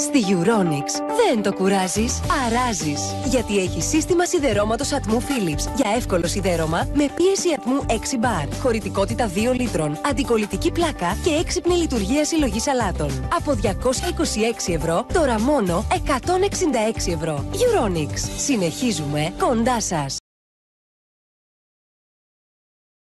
Στη Euronics δεν το κουράζεις, αράζεις. Γιατί έχει σύστημα σιδερώματος ατμού Philips για εύκολο σιδέρωμα με πίεση ατμού 6 bar, χωρητικότητα 2 λίτρων, αντικολλητική πλάκα και έξυπνη λειτουργία συλλογής αλάτων. Από 226 ευρώ, τώρα μόνο 166 ευρώ. Euronix. Συνεχίζουμε κοντά σας.